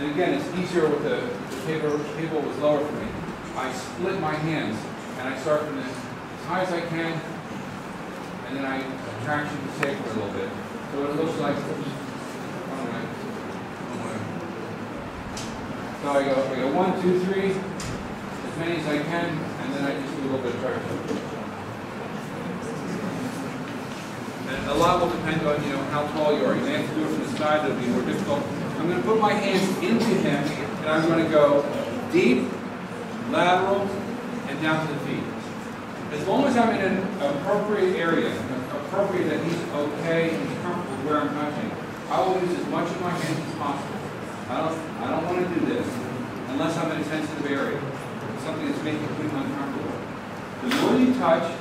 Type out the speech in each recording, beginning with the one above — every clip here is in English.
And again, it's easier with the, the table, table was lower for me. I split my hands and I start from as high as I can, and then I traction the sacrum a little bit. So it looks like, one way. So I go, I go one, two, three, as many as I can, and then I just do a little bit of traction. And a lot will depend on, you know, how tall you are. You may have to do it from the side, it'll be more difficult. I'm going to put my hands into him, and I'm going to go deep, lateral, and down to the feet. As long as I'm in an appropriate area, appropriate that he's okay and he's comfortable where I'm touching, I will use as much of my hands as possible. I don't, I don't want to do this unless I'm in a sensitive area, something that's making him uncomfortable. The more you touch,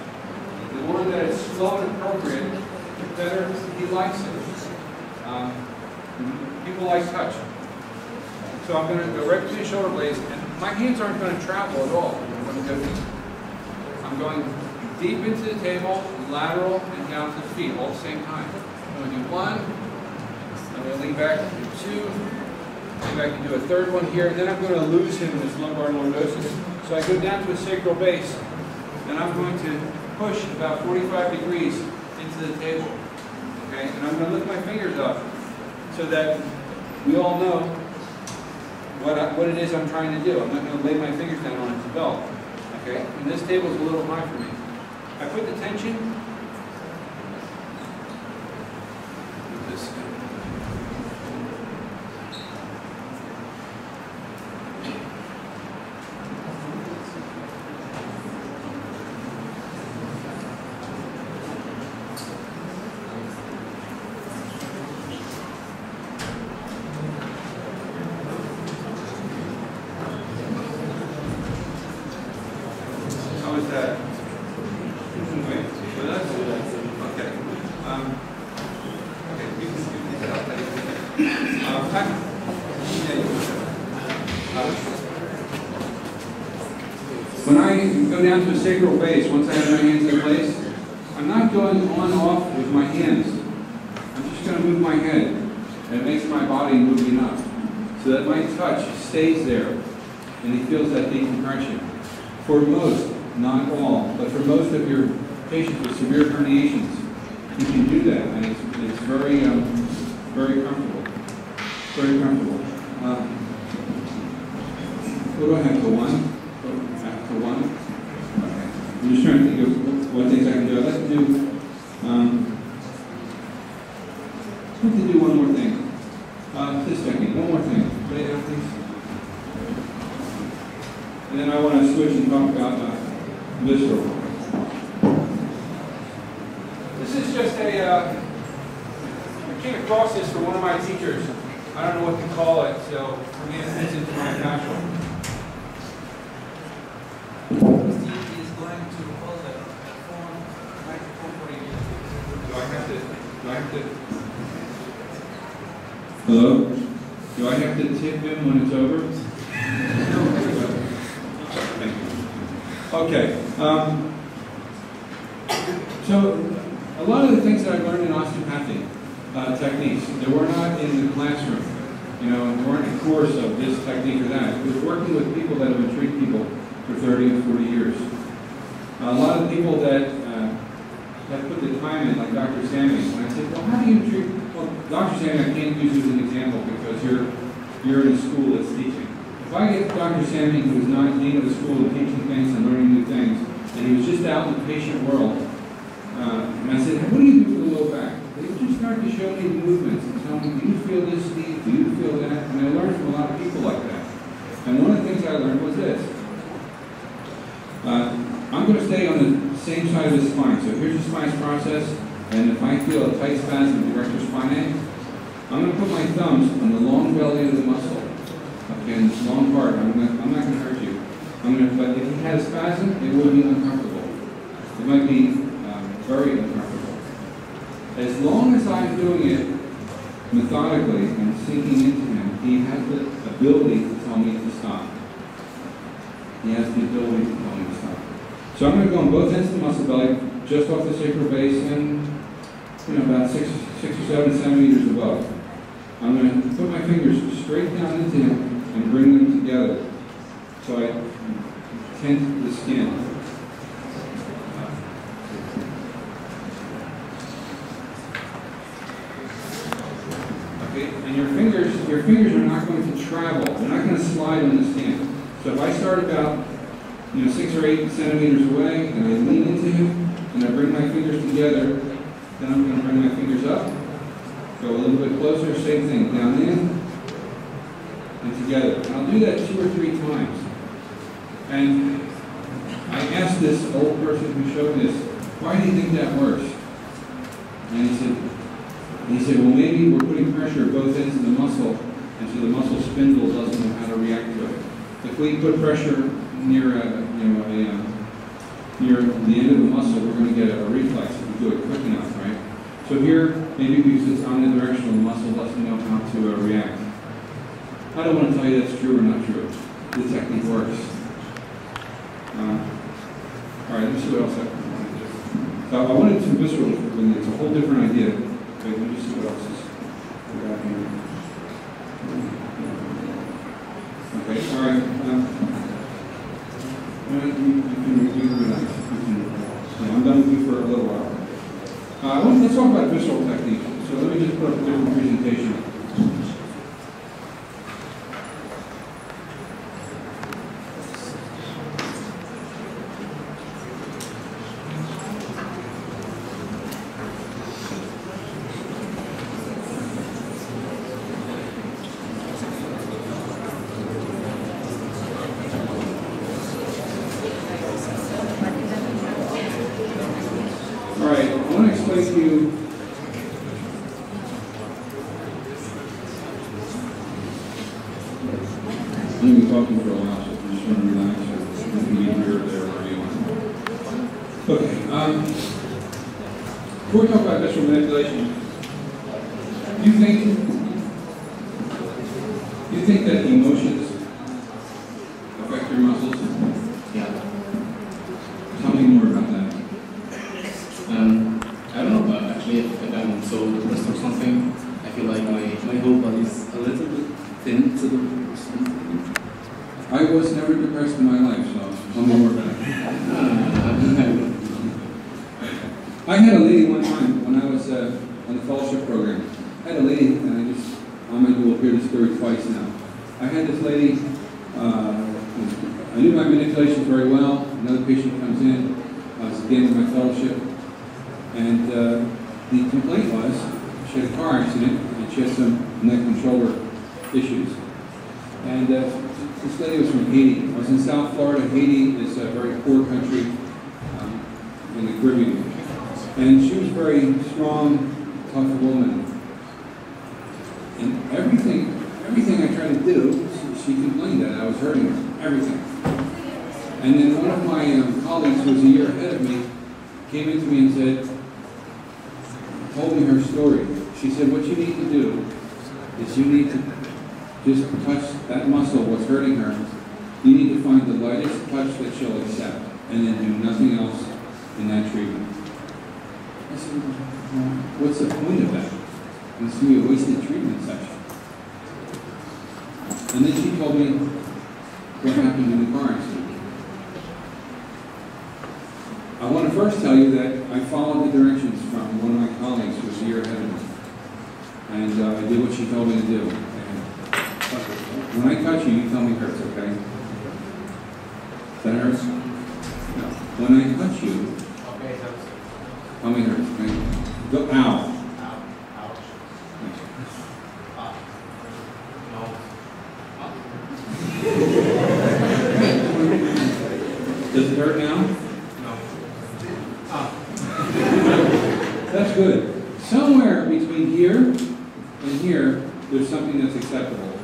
the more that it's slow and appropriate, the better he likes it. Um, people like touch. So I'm going to go right between the shoulder blades, and my hands aren't going to travel at all. I'm going go I'm going deep into the table, lateral, and down to the feet all at the same time. I'm going to do one, I'm going to lean back and do two, lean back and do a third one here, and then I'm going to lose him in this lumbar lordosis. So I go down to a sacral base, and I'm going to push about 45 degrees into the table. Okay, and I'm going to lift my fingers up so that we all know what, I, what it is I'm trying to do. I'm not going to lay my fingers down on its belt. Okay, and this table is a little high for me. I put the tension. This is that? Wait, so that's, okay. Um, okay, you can do this out there. Um, I- yeah, you can. Uh, Go down to a sacral base, once I have my hands in place, I'm not going on off with my hands. I'm just gonna move my head, and it makes my body move enough, so that my touch stays there, and he feels that decompression. For most, not all, but for most of your patients with severe herniations, you can do that, and it's, it's very, um, very comfortable. Very comfortable. Um, what do I have one? Back to one? Okay. I'm just trying to think of what things I can do. I'd like to do, um, I'd like to do one more thing. Uh, this technique, one more thing. Lay down, please. And then I want to switch and talk about uh, visceral. This is just a, uh, I came across this from one of my teachers. I don't know what to call it, so for me it fits into my natural. Steve is going to hold the phone, microphone for you. Do I have to, do I have to? Hello? Do I have to tip him when it's over? Okay, um, so a lot of the things that I learned in osteopathic uh, techniques, they were not in the classroom. You know, they weren't a course of this technique or that. It was working with people that have been treating people for 30 and 40 years. A lot of people that have put the time in, like Dr. Sammy, and I said, well, how do you treat, well, Dr. Sammy, I can't use you as an example because you're, you're in a school that's teaching. If I get Dr. Sammy, who is not dean of the school and teaching things and learning new things, and he was just out in the patient world, uh, and I said, what do you do for the low back? They just start to show me movements and tell me, do you feel this, Steve? Do you feel that? And I learned from a lot of people like that. And one of the things I learned was this. Uh, I'm going to stay on the same side of the spine. So here's the spine process, and if I feel a tight spasm in the erector spinae, I'm going to put my thumbs on the long belly of the muscle. Okay, this long part. I'm, gonna, I'm not going to hurt you. I'm going to, but if he had a spasm, it would be uncomfortable. It might be um, very uncomfortable. As long as I'm doing it methodically and sinking into him, he has the ability to tell me to stop. He has the ability to tell me to stop. So I'm going to go on both ends of the muscle belly, just off the sacral base and, you know, about six, six or seven centimeters above. I'm going to put my fingers straight down into him and bring them together. So I tent the skin. Okay, and your fingers, your fingers are not going to travel. They're not going to slide on the skin. So if I start about, you know, six or eight centimeters away, and I lean into him, and I bring my fingers together, then I'm going to bring my fingers up, go a little bit closer, same thing, down in, and together. And I'll do that two or three times. And I asked this old person who showed this, why do you think that works? And he said, he said, well, maybe we're putting pressure both ends of the muscle, and so the muscle spindle doesn't know how to react to it. If we put pressure near a, you know, a, um, near the end of the muscle, we're going to get a, reflex if we do it quick enough, right? So here, maybe because it's omnidirectional, the muscle doesn't know how to uh, react. I don't want to tell you that's true or not true. The technique works. Uh, all right, let me see what else I want to do. So I wanted some visceral, it's a whole different idea. Okay, let me see what else is got here. Okay, all right. Um, I'm done with you for a little while. Uh, let's, talk about visceral technique. So let me just put up a different presentation. All right, I want to explain to you. Been talking for a while, so just to relax, or you can here or there, wherever you want. Okay, um, before we talk about visceral manipulation, do you think, do you think that emotions affect your muscles? Yeah. Tell me more about that. Um, I don't know, but actually, if, if I'm so depressed or something, I feel like my, my whole body is a little bit thin to the I was never depressed in my life, so tell me more about it. I had a lady one time when I was uh, on the fellowship program. I had a lady, and I just, I'm going to hear the story twice now. I had this lady, uh, I knew my very well. Another patient comes in, I was at the end of my fellowship, and uh, the complaint was she had a car accident and she had some neck and shoulder issues. And uh, this lady was from Haiti. I was in South Florida. Haiti is a very poor country um, in the Caribbean. And she was a very strong, tough woman. And everything, everything I tried to do, she, she complained that I was hurting her. Everything. And then one of my um, colleagues who was a year ahead of me came into me and said, told me her story. She said, what you need to do is you need to just touch that muscle, what's hurting her. You need to find the lightest touch that she'll accept, and then do nothing else in that treatment. I said, what's the point of that? It's going to be a wasted treatment session. And then she told me what happened in the car accident. I want to first tell you that I followed the directions from one of my colleagues who was a year ahead of me. And uh, I did what she told me to do. And when I touch you, you tell me it hurts, okay? That hurts? No. When I touch you, tell me it hurts, okay? Go, ow. ouch, ouch, ah, no, Does it hurt now? no, ah, That's good. Somewhere between here and here, there's something that's acceptable.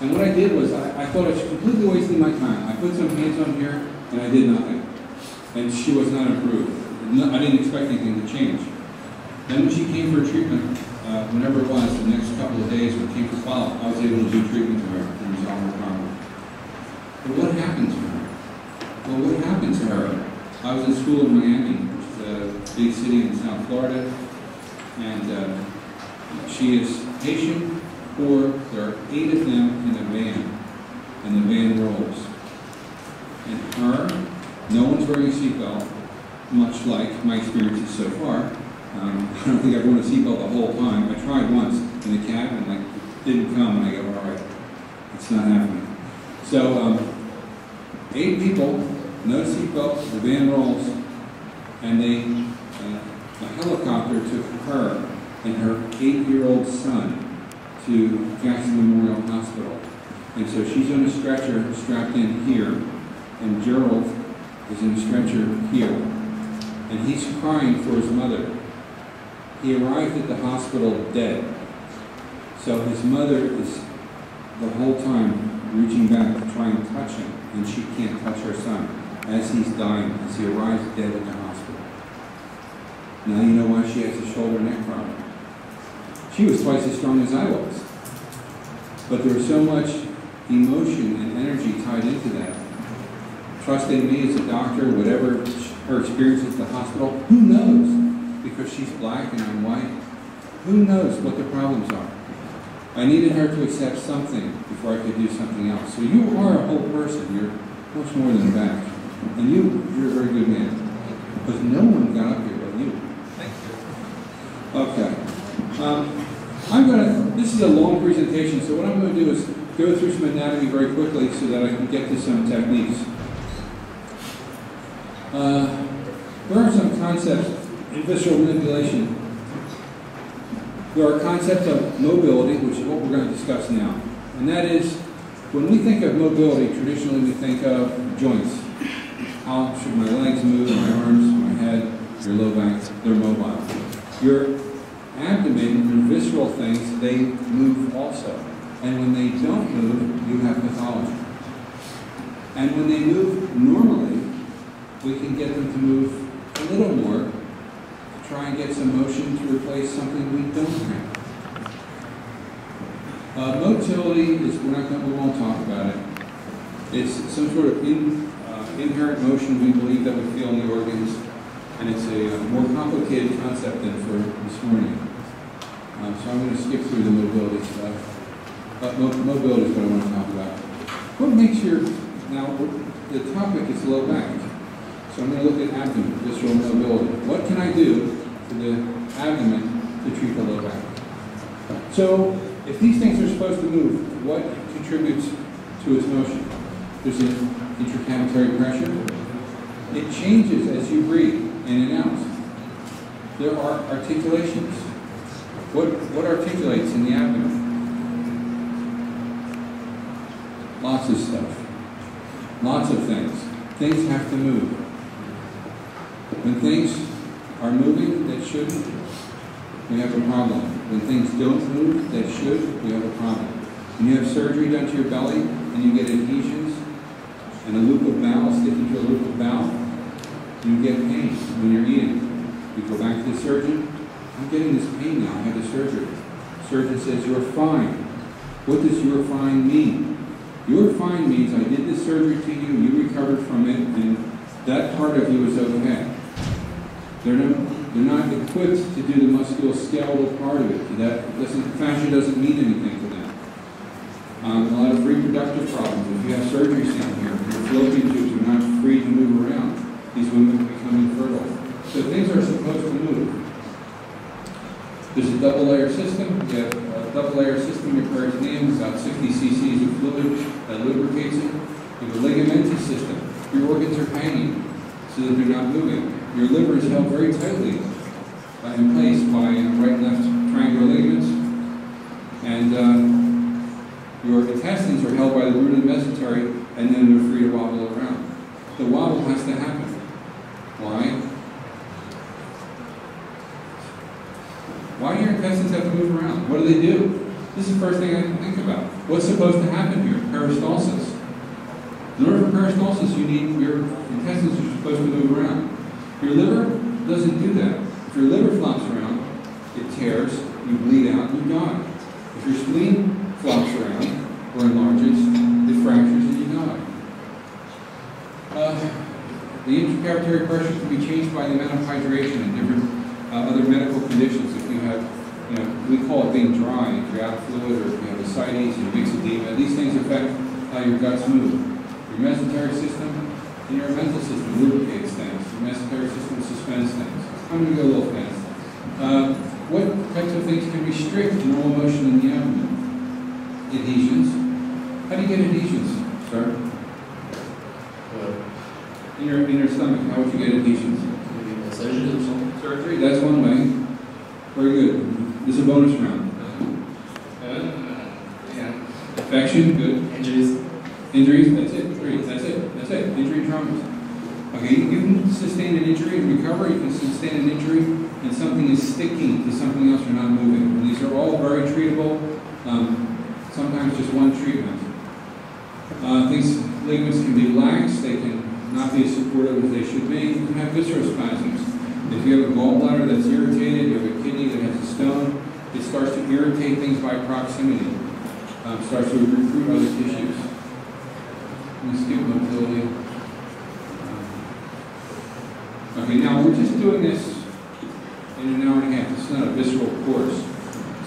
And what I did was, I, I thought I was completely wasting my time. I put some hands on here, and I did nothing. And she was not improved. No- I didn't expect anything to change. Then when she came for treatment, uh, whenever it was, the next couple of days, when it came for follow-up, I was able to do treatment to her and resolve her problem. But what happened to her? Well, what happened to her? I was in school in Miami, a big city in South Florida, and uh, she is Haitian, Or there are eight of them in a van, and the van rolls. And her, no one's wearing a seatbelt, much like my experiences so far. Um, I don't think I've worn a seatbelt the whole time. I tried once in the cab, and like, it didn't come, and I go, all right, it's not happening. So, um, eight people, no seatbelt, the van rolls, and they, uh, a helicopter took her and her eight-year-old son to Jackson Memorial Hospital. And so she's on a stretcher strapped in here, and Gerald is in a stretcher here. And he's crying for his mother. He arrived at the hospital dead. So his mother is the whole time reaching back to try and touch him, and she can't touch her son as he's dying, as he arrives dead at the hospital. Now you know why she has a shoulder neck problem. She was twice as strong as I was. But there was so much emotion and energy tied into that. Trusting me as a doctor, whatever her experience at the hospital, who knows? Because she's black and I'm white, who knows what the problems are? I needed her to accept something before I could do something else. So you are a whole person. You're much more than a back. And you, you're a very good man. Because no one got up here but you. Thank you. Okay. Um, I'm to, this is a long presentation, so what I'm going to do is go through some anatomy very quickly so that I can get to some techniques. Uh, there are some concepts in visceral manipulation. There are concepts of mobility, which is what we're going to discuss now. And that is, when we think of mobility, traditionally we think of joints. How should my legs move, my arms, my head, your low back, they're mobile. Your abdomen, your visceral things, they move also. And when they don't move, you have pathology. And when they move normally, we can get them to move a little more to try and get some motion to replace something we don't have. Uh, motility is, we're not going we won't talk about it. It's some sort of in, uh, inherent motion we believe that we feel in the organs, and it's a uh, more complicated concept than for this morning. Um, so I'm going to skip through the mobility stuff. But mo- mobility is what I want to talk about. What makes your, now, the topic is low back. So I'm going to look at abdomen, visceral mobility. What can I do to the abdomen to treat the low back? So if these things are supposed to move, what contributes to its motion? There's an intracavitary pressure. It changes as you breathe and out. There are articulations. What, what articulates in the abdomen? Lots of stuff. Lots of things. Things have to move. When things are moving that shouldn't, we have a problem. When things don't move that should, we have a problem. When you have surgery done to your belly and you get adhesions and a loop of bowel sticking to a loop of bowel, you get pain when you're eating. You go back to the surgeon, I'm getting this pain now, I had the surgery. Surgeon says, you're fine. What does you're fine mean? You're fine means I did this surgery to you, you recovered from it, and that part of you is okay. They're not, they're not equipped to do the musculoskeletal part of it. That doesn't, fascia doesn't mean anything to them. Um, a lot of reproductive problems. If you have surgeries down here, your fallopian tubes are not free to move around. These women become infertile. So things are supposed to move. There's a double layer system. You have a double layer system, peritoneum is about 60 cc's of fluid that lubricates it. You have a ligamentous system. Your organs are hanging so that they're not moving. Your liver is held very tightly uh, in place by right and left triangular ligaments. And uh, your intestines are held by the root of the mesentery, and then they're free to wobble around. The wobble has to happen. Why? Why do your intestines have to move around? What do they do? This is the first thing I think about. What's supposed to happen here? Peristalsis. In order for peristalsis, you need your intestines are supposed to move around. Your liver doesn't do that. If your liver flops around, it tears, you bleed out, you die. If your spleen flops around or enlarges, it fractures and you die. Uh, the intracavitary pressure can be changed by the amount of hydration and different uh, other medical conditions. If you have, you know, we call it being dry, if you're out of fluid or if you have ascites, you myxedema, these things affect how your guts move. Your mesenteric system and your omental system lubricates things. Your mesenteric system suspends things. I'm going to go a little fast. Uh, what types of things can restrict normal motion in the abdomen? Adhesions. How do you get adhesions, sir? Well, In your, stomach, how would you get adhesions? maybe massages or something. Surgery, that's one way. Very good. This is a bonus round. Uh, yeah. Infection, good. Injuries. Injuries, that's it. Three, that's it. That's it. Injury traumas. Okay, you can sustain an injury and recover. You can sustain an injury and something is sticking to something else you're not moving. And these are all very treatable. Um, sometimes just one treatment. Uh, these ligaments can be lax. They can not be as supportive as they should be. You can have visceral spasms. If you have a gallbladder that's irritated, you have a kidney that has a stone, it starts to irritate things by proximity. Um, starts to recruit other tissues. Skip mobility. Um, Okay, now we're just doing this in an hour and a half. Is not a visceral course.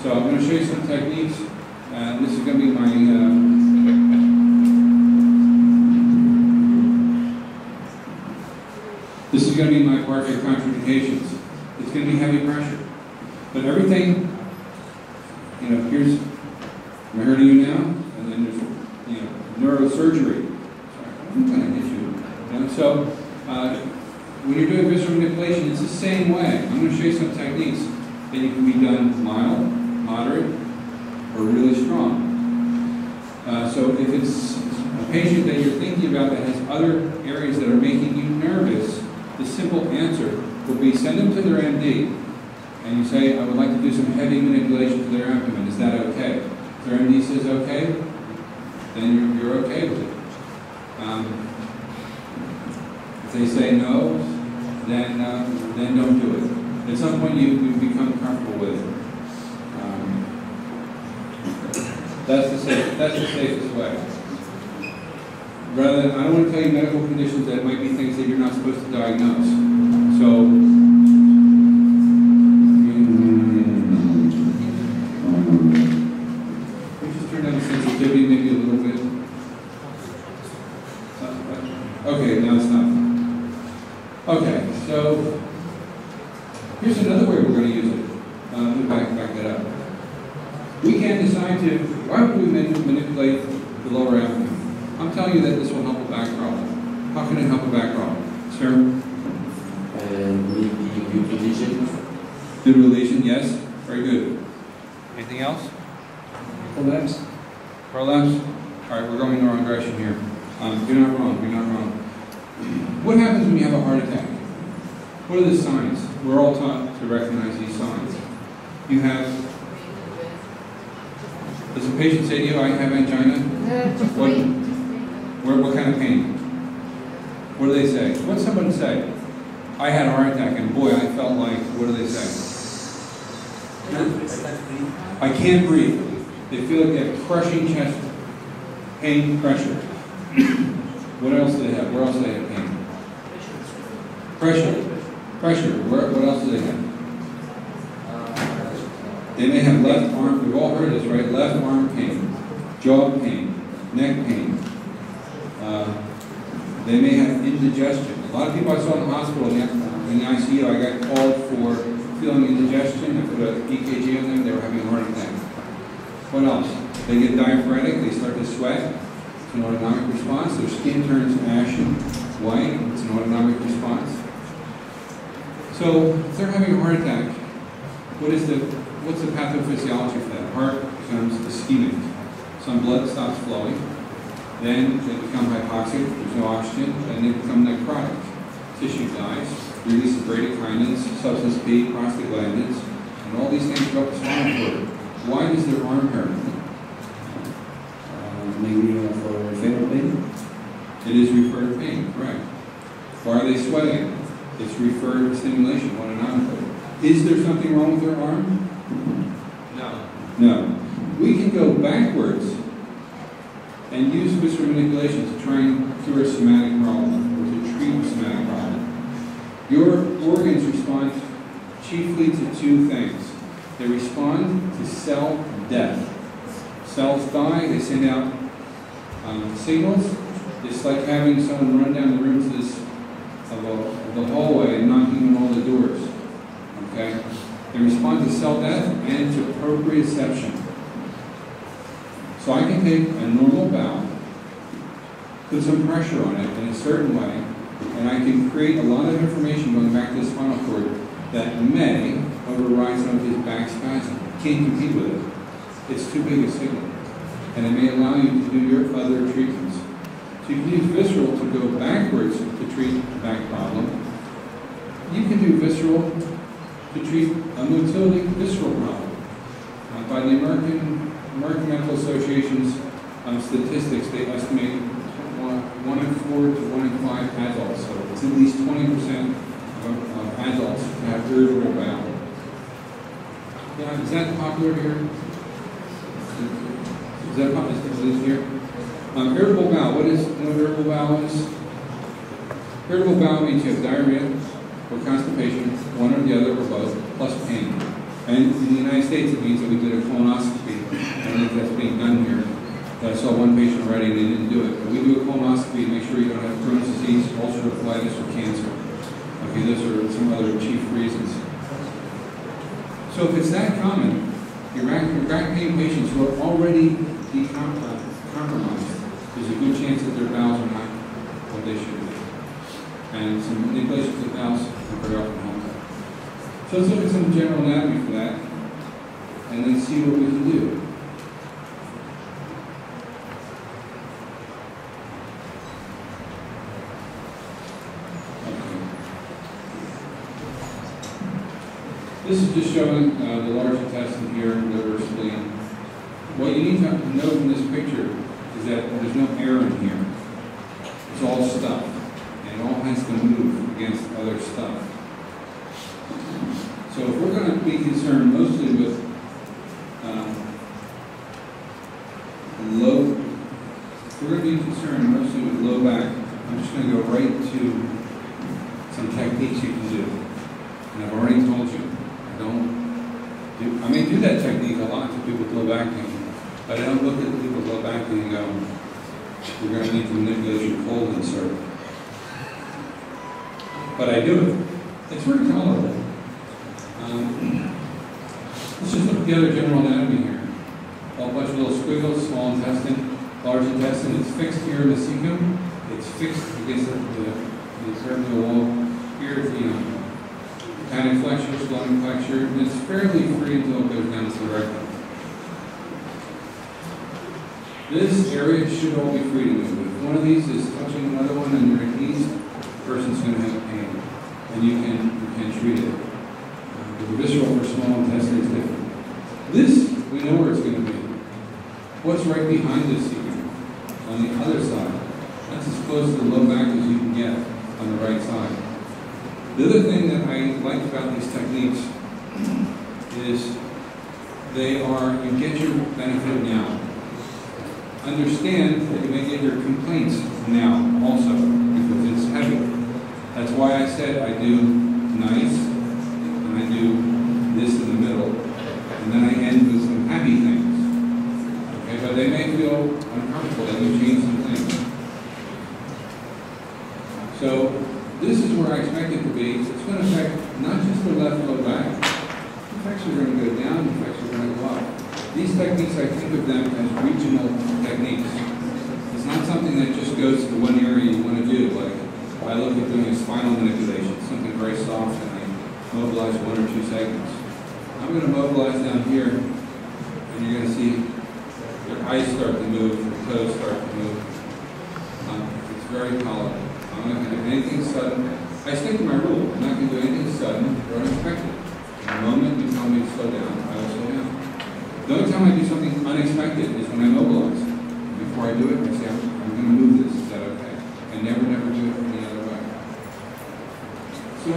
So I'm going to show you some techniques. And this is going to be my uh, This is going to be my part partial contraindications. It's going to be heavy pressure. But everything, you know, here's, I'm hurting you now? And then there's, you know, neurosurgery. I'm going to hit you. so, uh, when you're doing visceral manipulation, it's the same way. I'm going to show you some techniques that you can be done mild, moderate, or really strong. Uh, so if it's a patient that you're thinking about that has other areas that are making you nervous, the simple answer would be send them to their MD and you say, I would like to do some heavy manipulation to their abdomen. Is that okay? If their MD says okay, then you're, you're okay with it. Um, if they say no, then, uh, then don't do it. At some point, you, you become comfortable with it. Um, that's the safe, that's the safest way. Rather I don't want to tell you medical conditions that might be things that you're not supposed to diagnose. So. We just turn down the sensitivity maybe a little bit. Okay, now it's not. Okay, so here's another way we're going to use it. Uh, let me back, back that up. We can decide to, why would we mani- manipulate the lower abdomen? I'm telling you that this will help a back problem. How can it help a back problem? Sir? And maybe good condition. Good relation, yes. Very good. Anything else? Collapse. Prolapse? All right, we're going in the wrong direction here. Um, you're not wrong, you're not wrong. What happens when you have a heart attack? What are the signs? We're all taught to recognize these signs. You have, does a patient say to you, I have angina? What, where, what kind of pain? What do they say? What's someone say? I had a heart attack and boy, I felt like, what do they say? I can't breathe. They feel like they have crushing chest pain, pressure. what else do they have? Where else do they have pain? Pressure. Pressure. Where, what else do they have? They may have left arm, we've all heard this, right? Left arm pain, jaw pain, neck pain. Uh, they may have indigestion. A lot of people I saw in the hospital, in the, ICU, I got called for feeling indigestion. I put a EKG on them, they were having a heart attack. What else? They get diaphoretic, they start to sweat. It's an autonomic response. Their skin turns ashen white. It's an autonomic response. So if they're having a heart attack, what is the what's the pathophysiology for that? Heart becomes ischemic. Some blood stops flowing. Then they become hypoxic, there's no oxygen, and they become necrotic. Tissue dies, release of bradykinins, substance P, prostaglandins, and all these things go up the spinal cord. Why does their arm hurt? Uh, maybe uh, for fatal pain. It is referred pain, correct. Why are they sweating? It's referred stimulation, autonomically. Is there something wrong with their arm? No. No. We can go backwards and use visceral manipulation to try and cure a somatic problem or to treat a somatic problem. Your organs respond chiefly to two things. They respond to cell death. Cells die, they send out um, signals. It's like having someone run down the rooms of, this, of, a, of the hallway and knocking on all the doors. Okay? They respond to cell death and to proprioception. So I can take a normal bowel, put some pressure on it in a certain way, and I can create a lot of information going back to the spinal cord that may override some of his back spasm. Can't compete with it. It's too big a signal. And it may allow you to do your other treatments. So you can use visceral to go backwards to treat back problem. You can do visceral to treat a motility visceral problem. Uh, by the American, American Medical Association's um, statistics, they estimate one, in four to one in five adults, so it's at least 20% of, of adults have irritable bowel. Yeah, is that popular here? Is that popular is it here? Um, irritable bowel, what is, you know irritable bowel is? Irritable bowel means you have diarrhea or constipation, one or the other or both, plus pain. And in the United States, it means that we did a colonoscopy. I don't know if that's being done here. I saw one patient already and they didn't do it. But we do a colonoscopy to make sure you don't have Crohn's disease, ulcerative colitis, or cancer. Okay, those are some other chief reasons. So if it's that common, your back, pain patients who are already uh, compromised, there's a good chance that their bowels are not what they should be. And some manipulation of the bowels can very often help that. So let's look at some general anatomy for that, and then see what we can do. This is just showing uh, the large intestine here, liver, spleen. What you need to know from this picture is that there's no air in here. It's all stuff, and it all has to move against other stuff. So if we're going to be concerned mostly with um, low, we're going to be concerned mostly with low back, I'm just going to go right to some techniques you can do. And I've already told you, I don't do, I may do that technique a lot to people with low back pain, but I don't look at people go back and go, you're going to need to manipulate your cold insert. But I do it. It's very tolerable. Um, let's just look at the other general anatomy here. A bunch of little squiggles, small intestine, large intestine. It's fixed here in the cecum. It's fixed against the, the, the cervical wall. Here the um, Tonic flexure, splenic flexure, and it's fairly free until it goes down to the rectum. This area should all be free to move. If one of these is touching another one and you're at ease, the person's going to have pain, and you can you can treat it. Uh, the visceral or small intestine is different. This we know where it's going to be. What's right behind this here, On the other side. That's as close to the low back as you can get on the right side. The other thing that I like about these techniques is they are, you get your benefit now. Understand that you may get your complaints now also, because it's heavy. That's why I said I do nice, and I do this in the middle, and then I end with some happy things. Okay, but they may feel uncomfortable, they may change some things. So this is where I expect it to be. It's going to affect not just the left low back. Effects are going to go down, effects are going to go up. These techniques, I think of them as regional techniques. It's not something that just goes to one area you want to do. Like I look at doing a spinal manipulation, something very soft, and I mobilize one or two segments. I'm going to mobilize down here, and you're going to see your eyes start to move, your toes start to move. Um, it's very tolerable. I'm not going to do anything sudden. I stick to my rule. I'm not going to do anything sudden or unexpected. The moment you tell me to slow down, I will slow down. The only time I do something unexpected is when I mobilize. Before I do it, I say, I'm, I'm going to move this. Is that okay? I never, never do it any other way. So,